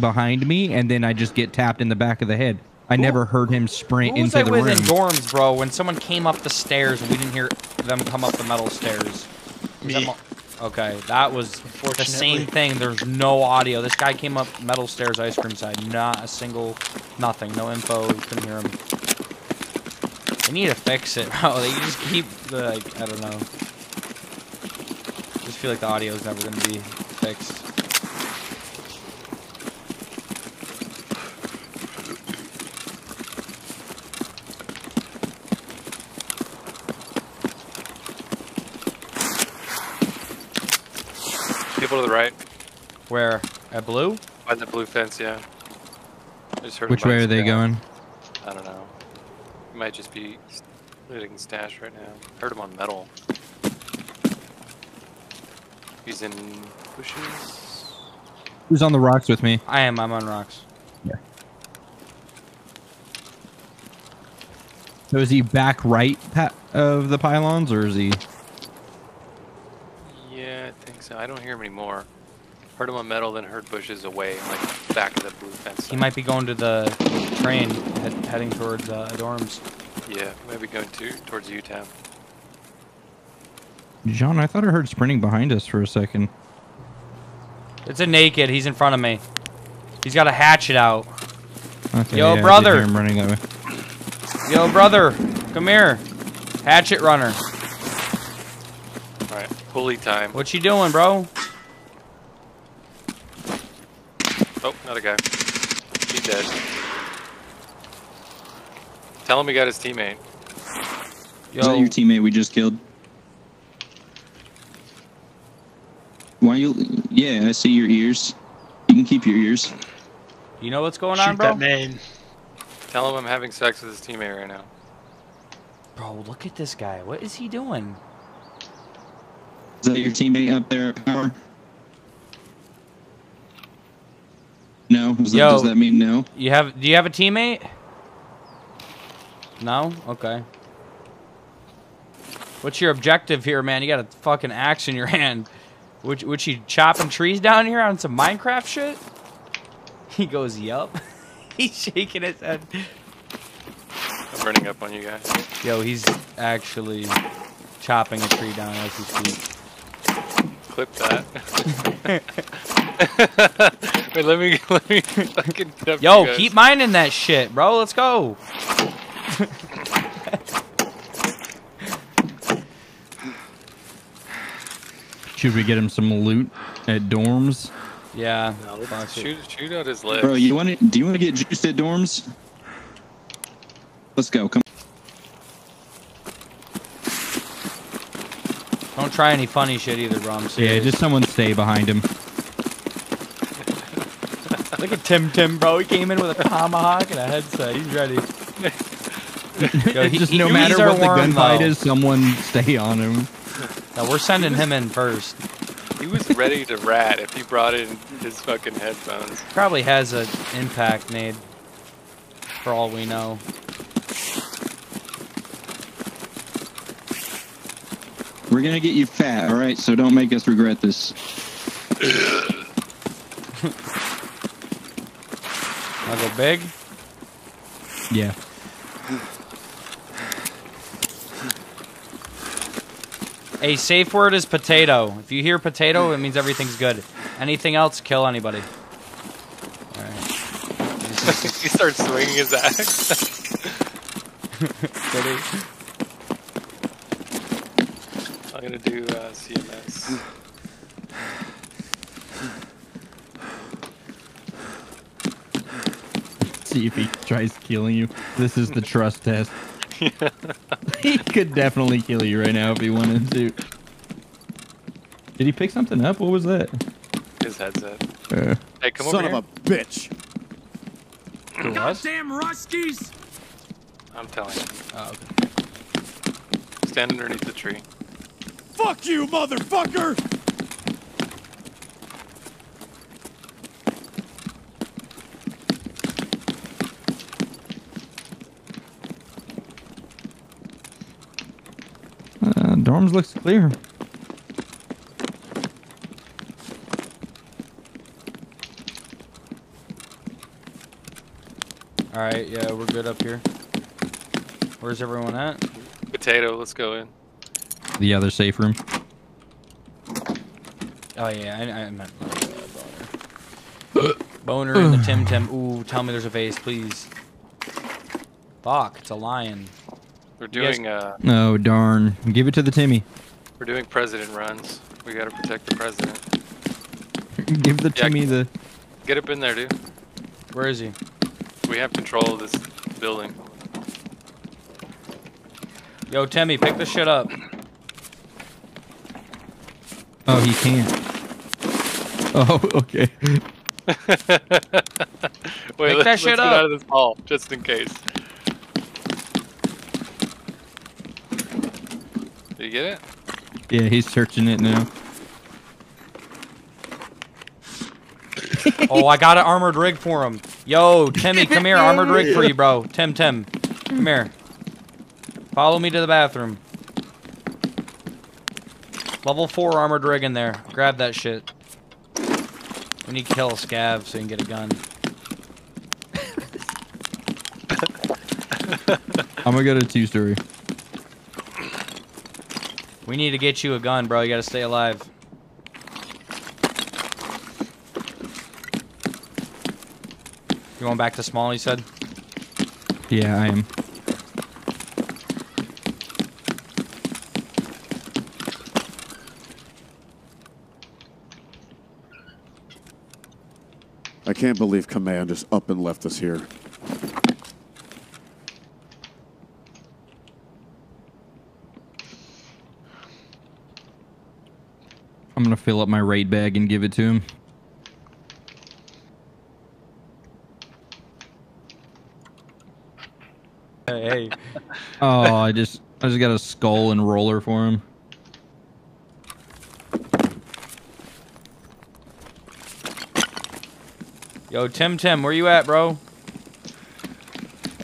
behind me, and then I just get tapped in the back of the head. I never heard him sprint Who was into I the with room. in dorms, bro? When someone came up the stairs and we didn't hear them come up the metal stairs. Me. okay, that was the same thing. There's no audio. This guy came up metal stairs, ice cream side. Not a single, nothing. No info. Couldn't hear him. They need to fix it, bro. They just keep the, like, I don't know. just feel like the audio is never gonna be fixed. People to the right. Where at blue? By the blue fence, yeah. I just heard Which way are they down. going? I don't know. He might just be looting stash right now. Heard him on metal. He's in bushes. Who's on the rocks with me? I am. I'm on rocks. So is he back right of the pylons, or is he? Yeah, I think so. I don't hear him anymore. Heard him on metal, then heard bushes away, like back of the blue fence. He side. might be going to the train, head, heading towards uh, dorms. Yeah, maybe going to towards Utah. John, I thought I heard sprinting behind us for a second. It's a naked. He's in front of me. He's got a hatchet out. Okay, Yo, yeah, brother. hear him running that way. Yo, brother, come here. Hatchet runner. Alright, pulley time. What you doing, bro? Oh, another guy. He's dead. Tell him we got his teammate. Is that your teammate we just killed? Why you? Yeah, I see your ears. You can keep your ears. you know what's going on, Shoot bro? that main. Tell him I'm having sex with his teammate right now. Bro, look at this guy. What is he doing? Is that your teammate up there at power? No. Does, Yo. that, does that mean no? You have? Do you have a teammate? No. Okay. What's your objective here, man? You got a fucking axe in your hand. Which, which you chopping trees down here on some Minecraft shit? He goes, yup. He's shaking his head. I'm running up on you guys. Yo, he's actually chopping a tree down as we speak. Clip that. Wait, let me let me fucking get Yo, keep mining that shit, bro. Let's go. Should we get him some loot at dorms? Yeah. No, let's shoot shoot out his legs. Bro, you want to? Do you want to get juiced at dorms? Let's go. Come. Don't try any funny shit either, bro. I'm Yeah, just someone stay behind him. look at Tim Tim, bro. He came in with a tomahawk and a headset. He's ready. Yo, he- just he- no he's matter our what the worm, gunfight though. is, someone stay on him. No, we're sending him in first. He was ready to rat if he brought in his fucking headphones. Probably has an impact nade. For all we know. We're gonna get you fat, all right? So don't make us regret this. I'll go big. Yeah. A safe word is potato. If you hear potato, it means everything's good. Anything else, kill anybody. Alright. he starts swinging his axe. Ready? I'm gonna do uh, CMS. See if he tries killing you. This is the trust test. he could definitely kill you right now if he wanted to. Did he pick something up? What was that? His headset. Uh, Hey, come Son over of a bitch. Goddamn Ruskies! I'm telling you. Oh, okay. Stand underneath the tree. Fuck you, motherfucker! uh, dorms looks clear. All right, yeah, we're good up here. Where's everyone at? Potato, let's go in. The other safe room. Oh yeah, I, I meant boner. boner in the Tim Tim. Ooh, tell me there's a vase, please. Fuck, it's a lion. We're You guys- doing uh Oh darn! Give it to the Timmy. we're doing president runs. We gotta protect the president. Give the Yeah. Timmy the. Get up in there, dude. Where is he? We have control of this building. Yo, Timmy, pick this shit up. Oh, he can't. Oh, okay. Wait, Pick let's, that let's shit get up. out of this hall, just in case. Did you get it? Yeah, he's searching it now. Oh, I got an armored rig for him. Yo, Timmy, come here. Armored rig for you, bro. Tim, Tim, come here. Follow me to the bathroom. Level 4 armored rig in there. Grab that shit. We need to kill a scav so you can get a gun. I'm gonna go to two story. We need to get you a gun, bro. You gotta stay alive. You going back to small, you said? Yeah, I am. Can't believe Command just up and left us here. I'm gonna fill up my raid bag and give it to him. Hey, hey. Oh, I just I just got a skull and roller for him. Yo, Tim Tim, where you at, bro?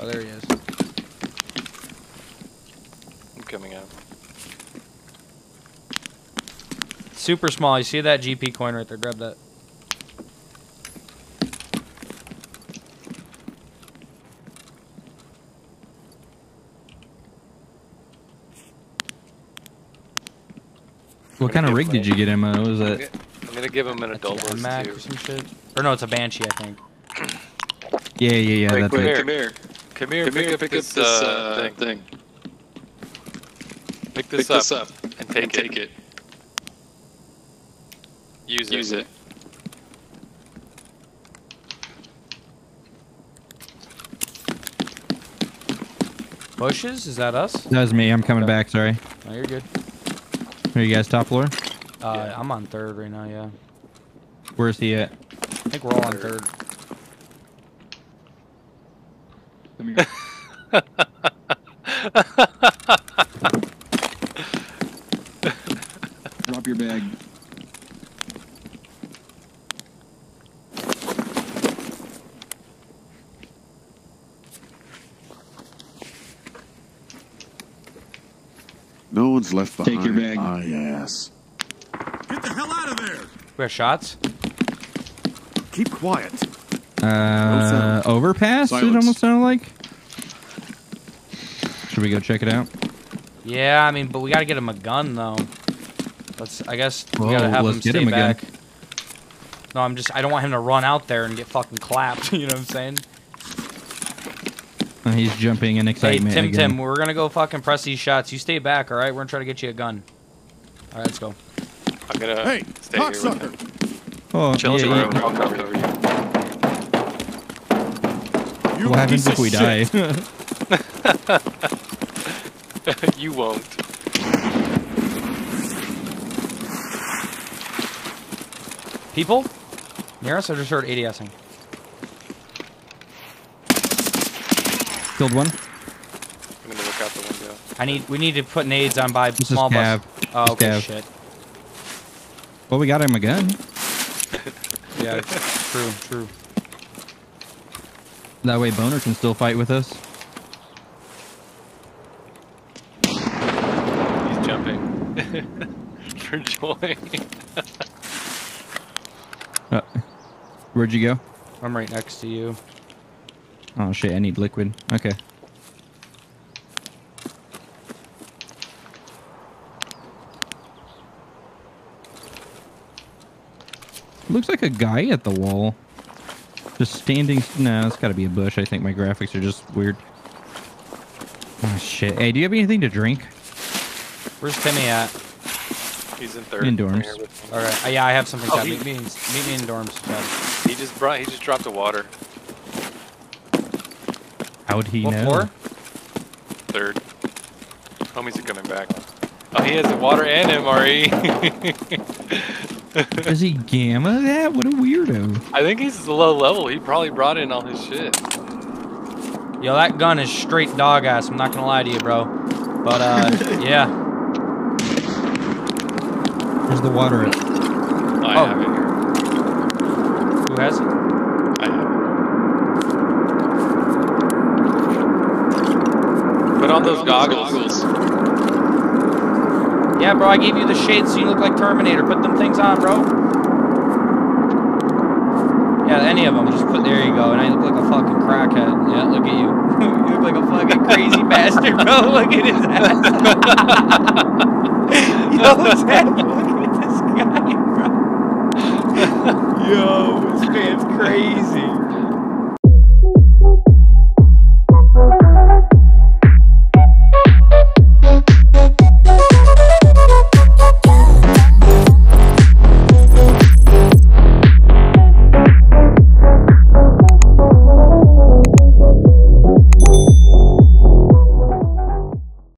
Oh, there he is. I'm coming out. Super small. You see that GP coin right there? Grab that. What kind of rig did you get him? Uh, what was I'm that? G- I'm gonna give him an adult a Mac list or some shit. Or no, it's a Banshee, I think. Yeah, yeah, yeah. Wait, that's wait, it. come here. Come here, pick, up this, uh, thing. Pick this, up, and take it. Use, it. Use it. Bushes? Is that us? That was me. I'm coming back. Sorry. No, you're good. Are you guys top floor? Uh, Yeah. I'm on third right now, yeah. Where's he at? I think we're all on third. Drop your bag. No one's left behind. Take your bag. My ass. Get the hell out of there! We have shots? Keep quiet. Uh, sound. overpass. It almost sounded like. Should we go check it out? Yeah, I mean, but we gotta get him a gun, though. Let's, I guess we Whoa, gotta have let's him get stay him a gun. No, I'm just, I don't want him to run out there and get fucking clapped, you know what I'm saying? Uh, he's jumping in excitement. Hey, Tim, again. Tim, we're gonna go fucking press these shots. You stay back, alright? We're gonna try to get you a gun. Alright, let's go. I'm gonna Hey, stay here with cocksucker! him. Oh, Chill yeah, the room. yeah. I'll cover you. You What happens if we shit. die? you won't. People? Near us? I just heard ADSing. Killed one. I'm gonna look out the window. I need, we need to put nades on by This is small Cav. bus. Oh, This is okay, Cav. shit. Well, we got him again. Yeah, true, true. That way, Boner can still fight with us. He's jumping for joy. Uh, where'd you go? I'm right next to you. Oh shit, I need liquid. Okay. Looks like a guy at the wall. Just standing. No, it's gotta be a bush. I think my graphics are just weird. Oh shit. Hey, do you have anything to drink? Where's Timmy at? He's in third. In dorms. here with me. All right. Uh, yeah, I have something. Oh, Chad. he- meet, me in, meet me in dorms. Chad. He just brought. He just dropped the water. How'd he What know? floor? Third. Homies are coming back. Oh, he has the water and MRE. Does he gamma that? What a weirdo. I think he's low level. He probably brought in all his shit. Yo, that gun is straight dog ass. I'm not gonna lie to you, bro. But uh, yeah. Where's the water at? I Oh. have it here. Who has it? I have it. Put on those goggles. Yeah, bro. I gave you the shades so you look like Terminator. Put them things on, bro. Yeah, any of them. Just put. There you go. And I look like a fucking crackhead. Yeah, look at you. you look like a fucking crazy bastard, bro. Look at his ass. Yo, Zach, look at this guy, bro. Yo, this man's crazy.